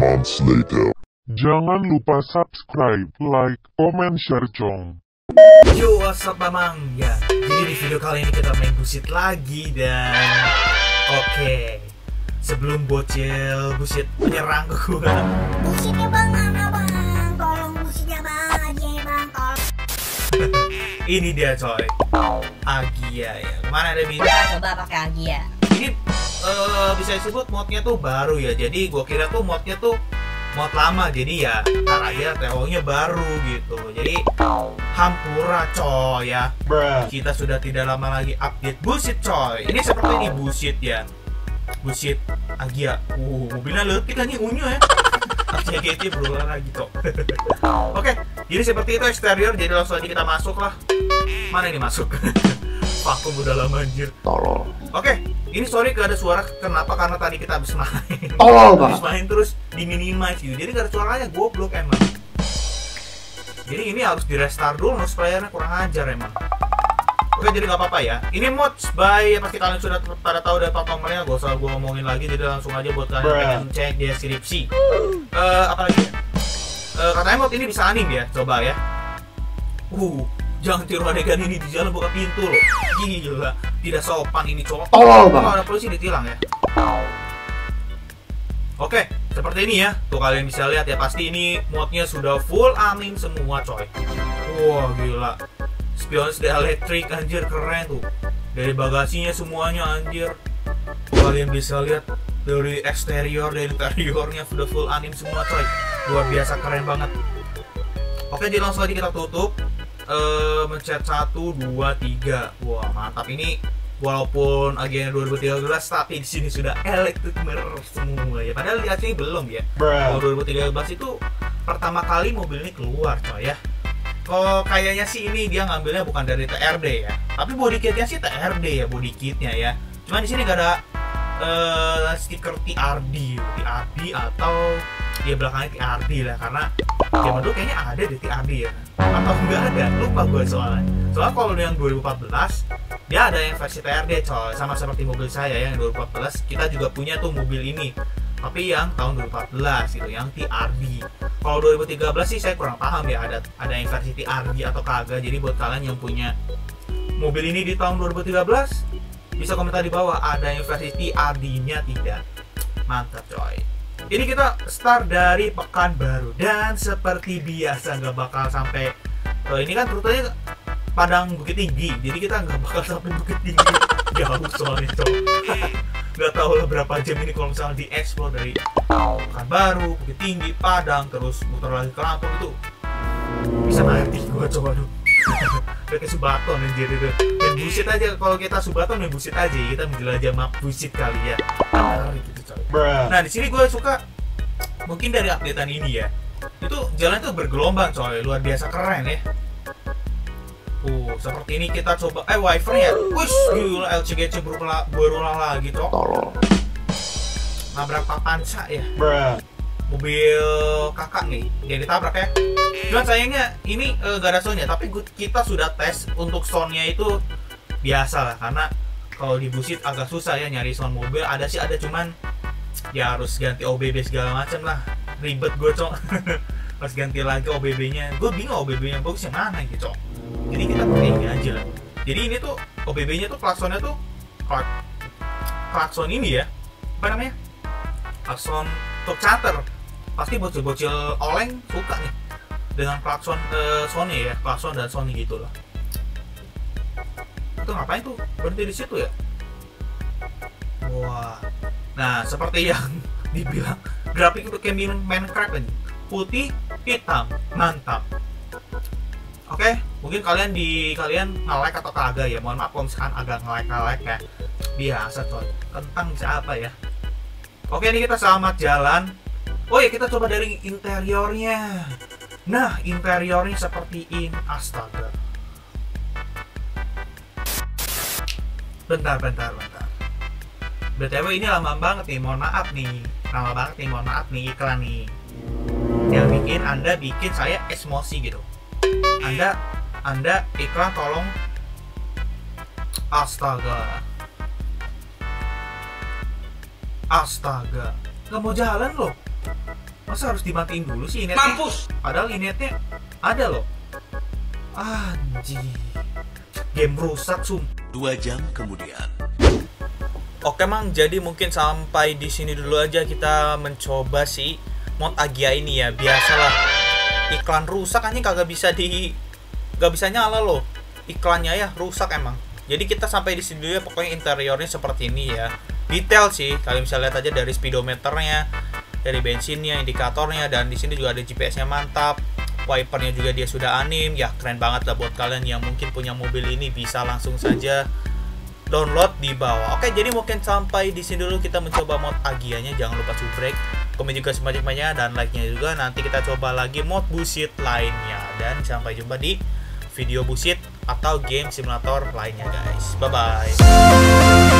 months later. Jangan lupa subscribe, like, comment, share, cong. Yo, what's up mamang? Ya, jadi di video kali ini kita main busit lagi dan Oke Sebelum bocil busit menyerang ke gua Busitnya bang mana bang? Tolong busitnya bang aja ya bang. Tolong. Ini dia coy Agia ya Mana ada? Kita coba pakai Agia. Ini eh, bisa disebut modnya tuh baru ya. Jadi gua kira tuh modnya tuh mod lama. Jadi ya ntar aja TO-nya baru gitu. Jadi Hampura coy ya. Kita sudah tidak lama lagi update. Busit coy. Ini seperti ini busit ya. Busit Agia. Uh mobilnya kan nih unyu ya. Agia kece berulang lagi cok oke. Jadi seperti itu eksterior. Jadi langsung aja kita masuk lah. Mana ini masuk? Vakum udah lama anjir. Tolol. oke ini sorry gak ada suara kenapa? Karena tadi kita habis main. Tolol habis main terus diminimize gitu. Jadi gak ada suaranya goblok emang. Jadi ini harus di restart dulu harus playernya kurang ajar emang. Oke jadi nggak apa-apa ya. Ini mods by pasti kalian sudah pada tahu dari tutorialnya Gak usah gue omongin lagi jadi langsung aja buat kalian Bruh. pengen cek di deskripsi. Eh apa lagi ya? Eh, Katanya mod ini bisa anim ya Coba ya. Uh Jangan tiru adegan ini di jalan buka pintu loh. Gila Tidak sopan ini cowok Tolol Kalau ada polisi ditilang ya Oke, seperti ini ya. Tuh kalian bisa lihat ya, pasti ini modnya sudah full anim semua coy. Wah gila. Spionage the electric anjir keren tuh. Dari bagasinya semuanya anjir. Kalian bisa lihat dari eksterior dan interiornya sudah full anim semua coy. Luar biasa keren banget. Oke, jadi langsung aja kita tutup. Eh mencet 1 2 3. Wah, mantap. Ini walaupun agennya 2013 tapi di sini sudah electric mirror semua ya. Padahal di sini belum ya. Kalau 2013 itu pertama kali mobil ini keluar coy ya. Kalau kayaknya sih ini dia ngambilnya bukan dari TRD ya. Tapi body kitnya sih TRD ya body kitnya ya. Cuma di sini gak ada eh, stiker TRD TRD atau ya belakangnya TRD lah karena zaman dulu kayaknya ada di TRD ya. Atau enggak ada? Lupa gue soalnya. Soalnya kalau yang 2014 dia ada yang versi TRD coy sama seperti mobil saya yang 2014 kita juga punya tuh mobil ini. Tapi yang tahun 2014 gitu yang TRD kalau 2013 sih saya kurang paham ya ada ada yang versi TRD atau kagak. Jadi buat kalian yang punya mobil ini di tahun 2013 bisa komentar di bawah ada yang versi TRD nya tidak. Mantap coy. Ini kita start dari pekan baru. Dan seperti biasa nggak bakal sampai eh, ini kan rutenya Padang Bukit Tinggi. Jadi kita nggak bakal sampai Bukit Tinggi. Jauh soalnya coy. Nggak tahu lah berapa jam ini kalau misalnya dieksplor dari Pekanbaru, Bukit Tinggi, Padang, terus muter lagi ke Lampung itu. Bisa mati gua coba tuh kayak Subaton anjir itu dan busit aja kalau kita Subaton main busit aja kita menjelajah map busit kali ya Menarik gitu coy nah di sini gue suka mungkin dari updatean ini ya itu jalan tuh bergelombang coy luar biasa keren ya Uh, seperti ini kita coba eh wifi ya. Wush, gila LCGC berulang berulang lagi, Cok. Tolol. Nabrak papansa ya. Mobil kakak nih, dia ditabrak ya. Cuman sayangnya ini eh, gak ada soundnya, tapi kita sudah tes untuk soundnya itu biasa lah karena kalau di busit agak susah ya nyari sound mobil. Ada sih ada cuman ya harus ganti OBB segala macam lah. Ribet gue cok. Pas ganti lagi OBB-nya, gue bingung OBB-nya bagus yang mana gitu. Cok jadi kita pakai ini aja lah jadi ini tuh OBB nya tuh klaksonnya tuh klak, klakson ini ya apa namanya klakson top charter pasti bocil-bocil oleng suka nih dengan klakson eh, Sony ya klakson dan Sony gitu lah itu ngapain tuh berhenti di situ ya wah nah seperti yang dibilang grafik untuk kayak Minecraft ini putih hitam mantap Oke, mungkin kalian di kalian nge-like atau kagak ya. Mohon maaf kalau misalkan agak nge-like ya. Biasa coy. Kentang siapa ya? Oke, ini kita selamat jalan. Oh ya, kita coba dari interiornya. Nah, interiornya seperti ini. Astaga. Bentar, bentar, bentar. BTW ini lama banget nih, mohon maaf nih. Lama banget nih, mohon maaf nih iklan nih. Yang bikin Anda bikin saya emosi gitu. Anda Anda iklan tolong Astaga Astaga Gak mau jalan loh masa harus dimatiin dulu sih inetnya Mampus. padahal inetnya ada loh anjing game rusak sum Dua jam kemudian. Oke mang, jadi mungkin sampai di sini dulu aja kita mencoba si mod Agia ini ya. Biasalah iklan rusak anjing kagak bisa di gak bisa nyala loh. Iklannya ya rusak emang. Jadi kita sampai di sini dulu ya pokoknya interiornya seperti ini ya. Detail sih, kalian bisa lihat aja dari speedometernya, dari bensinnya, indikatornya dan di sini juga ada GPS-nya mantap. Wipernya juga dia sudah anim, ya keren banget lah buat kalian yang mungkin punya mobil ini bisa langsung saja download di bawah. Oke, jadi mungkin sampai di sini dulu kita mencoba mod Agianya. Jangan lupa subrek, komen juga sebanyak-banyaknya dan like-nya juga. Nanti kita coba lagi mod busit lainnya dan sampai jumpa di video busit atau game simulator lainnya guys. Bye bye.